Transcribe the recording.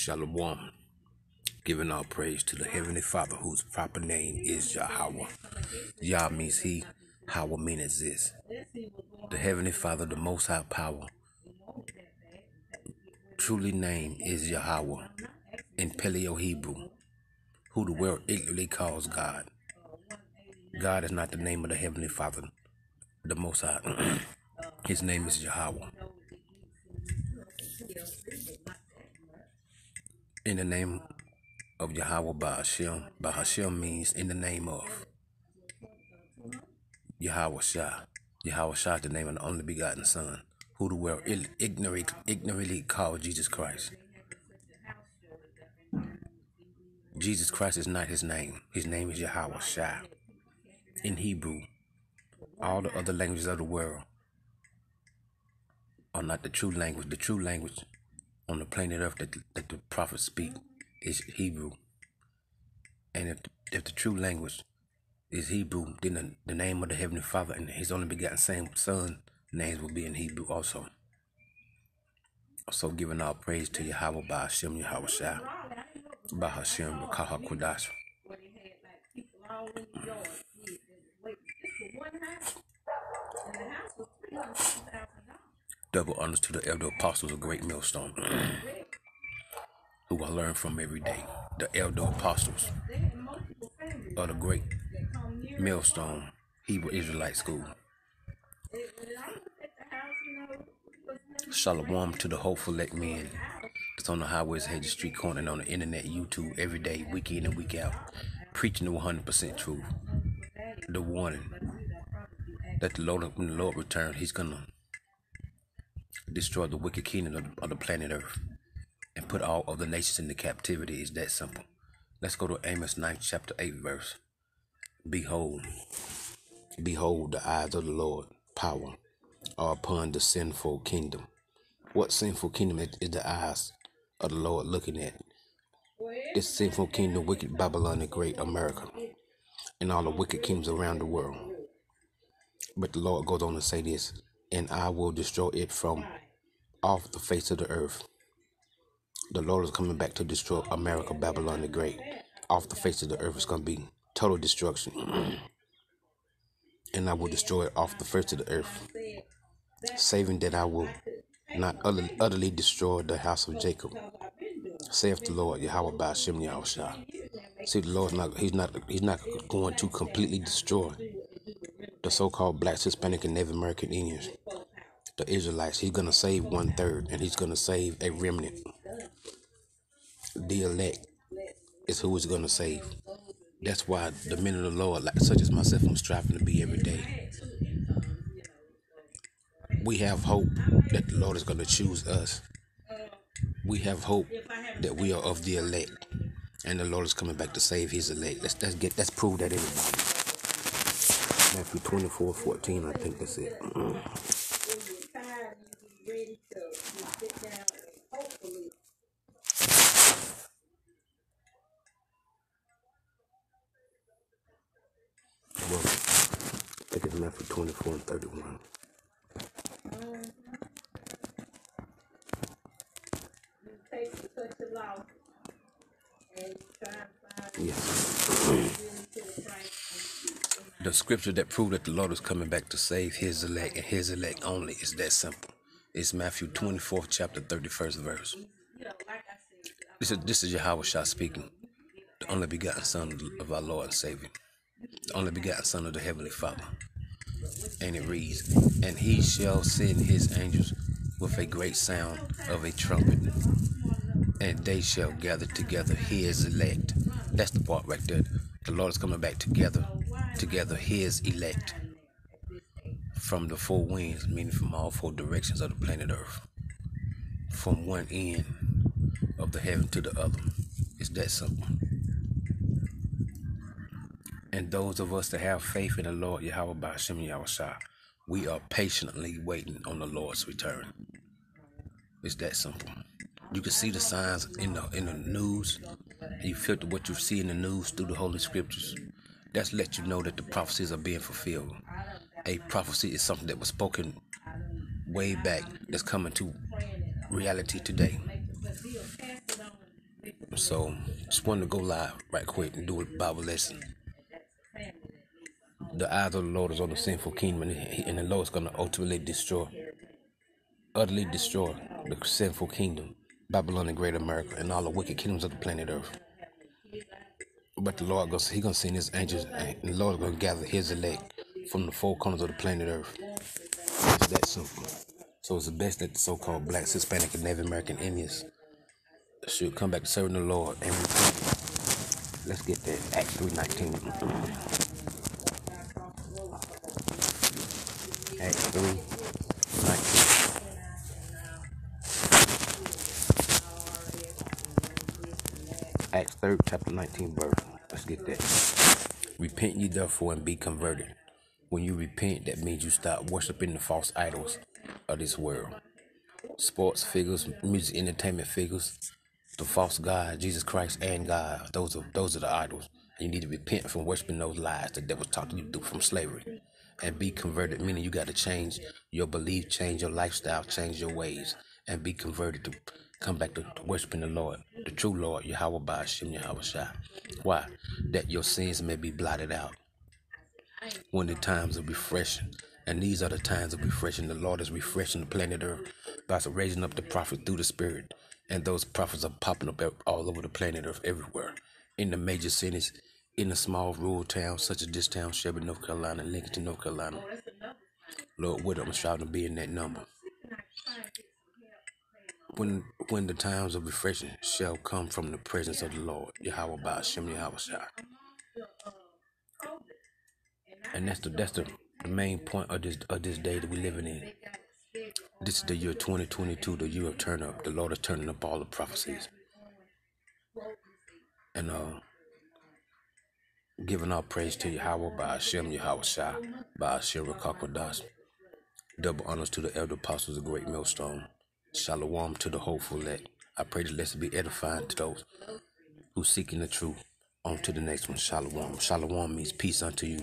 Shalom. Giving all praise to the Heavenly Father, whose proper name is Yahweh. Yah means He, Hawa means exist. The Heavenly Father, the Most High Power, truly name is Yahweh in Paleo Hebrew, who the world ignorantly calls God. God is not the name of the Heavenly Father, the Most High. His name is Yahweh. In the name of Yahweh Bahashem, Bahashem means in the name of Yahweh Shah. Yahweh Shah is the name of the only begotten Son, who the world ignorantly, ignorantly called Jesus Christ. Jesus Christ is not his name. His name is Yahweh Shah. In Hebrew, all the other languages of the world are not the true language. The true language on the planet Earth that, that the prophets speak is Hebrew. And if the, if the true language is Hebrew, then the, the name of the Heavenly Father and His only begotten same Son names will be in Hebrew also. So giving all praise to Yahweh by Hashem Yahweh Shah, by Hashem Rakaha Kodash. Double honors to the elder apostles a Great Millstone, who I learn from every day. The elder apostles of the Great Millstone Hebrew Israelite School. Shalom to the hopeful elect men that's on the highways, hedges, street corner, and on the internet, YouTube, every day, week in and week out, preaching the 100% truth. The warning that the Lord, when the Lord returns, He's gonna destroy the wicked kingdom of, of the planet Earth and put all of the nations into captivity. Is that simple? Let's go to Amos 9, chapter 8, verse. Behold, behold, the eyes of the Lord, power, are upon the sinful kingdom. What sinful kingdom is, is the eyes of the Lord looking at? This sinful kingdom, wicked Babylon, the great America, and all the wicked kingdoms around the world. But the Lord goes on to say this, and I will destroy it from off the face of the earth. The Lord is coming back to destroy America, Babylon the Great. Off the face of the earth is going to be total destruction. and I will destroy it off the face of the earth. Saving that I will not utterly, utterly destroy the house of Jacob. Saith the Lord, Yahweh by Shem. See, the Lord's not, he's not, he's not going to completely destroy the so-called blacks, Hispanic, and Native American Indians, the Israelites. He's going to save one third, and he's going to save a remnant. The elect is who he's going to save. That's why the men of the Lord, like such as myself, I'm striving to be every day. We have hope that the Lord is going to choose us. We have hope that we are of the elect, and the Lord is coming back to save His elect. Let's let's get let's prove that everybody. Matthew 24, 14, I think that's it. Well, Matthew 24 and 31. Yes. the scripture that proved that the Lord was coming back to save his elect and his elect only is that simple. It's Matthew 24th chapter 31st verse. This is this is Yahweh Shah speaking, the only begotten Son of our Lord and Savior, the only begotten Son of the Heavenly Father. And it reads, And he shall send his angels with a great sound of a trumpet, and they shall gather together his elect. That's the part right there. The Lord is coming back together, together his elect from the four winds, meaning from all four directions of the planet Earth, from one end of the heaven to the other. It's that simple. And those of us that have faith in the Lord Yahweh by Hashem Yahushua, we are patiently waiting on the Lord's return. It's that simple. You can see the signs in the in the news, you filter what you see in the news through the Holy Scriptures. That's let you know that the prophecies are being fulfilled. A prophecy is something that was spoken way back that's coming to reality today. So just wanted to go live right quick and do a Bible lesson. The eyes of the Lord is on the sinful kingdom, and, he, and the Lord is going to ultimately destroy, utterly destroy the sinful kingdom, Babylon the Great America, and all the wicked kingdoms of the planet Earth. But the Lord goes, He gonna send His angels, and the Lord is gonna gather His elect from the four corners of the planet Earth. It's that simple. So it's the best that the so-called blacks, Hispanic, and Native American Indians should come back to serving the Lord and repent. Let's get that Acts three nineteen. Acts three nineteen. Acts third chapter nineteen verse. Let's get that. Repent ye therefore and be converted. When you repent, that means you stop worshiping the false idols of this world. Sports figures, music entertainment figures, the false God, Jesus Christ and God. Those are those are the idols. You need to repent from worshiping those lies that devil taught you to do from slavery. And be converted, meaning you got to change your belief, change your lifestyle, change your ways, and be converted to come back to worshiping the Lord, the true Lord, Yahweh Ba'ashem Yahweh Shai. Why? That your sins may be blotted out. When the times of refreshing, and these are the times of refreshing. The Lord is refreshing the planet Earth by raising up the prophet through the Spirit. And those prophets are popping up all over the planet Earth, everywhere. In the major cities, in a small rural town such as this town, Shelby, North Carolina, Lincoln, North Carolina. Lord, what I'm striving to be in that number. When when the times of refreshing shall come from the presence of the Lord, Yahweh Ba'ashem Yahweh Shai. And that's the that's the, the main point of this of this day that we're living in. This is the year 2022, the year of turn up. The Lord is turning up all the prophecies. And uh giving our praise to Yahweh by Hashem Yahweh Shai, by Hashem Rakakwadash. Double honors to the elder apostles of Great Millstone. Shalom to the hopeful that I pray the lesson be edifying to those who seeking the truth. On to the next one. Shalom. Shalom means peace unto you.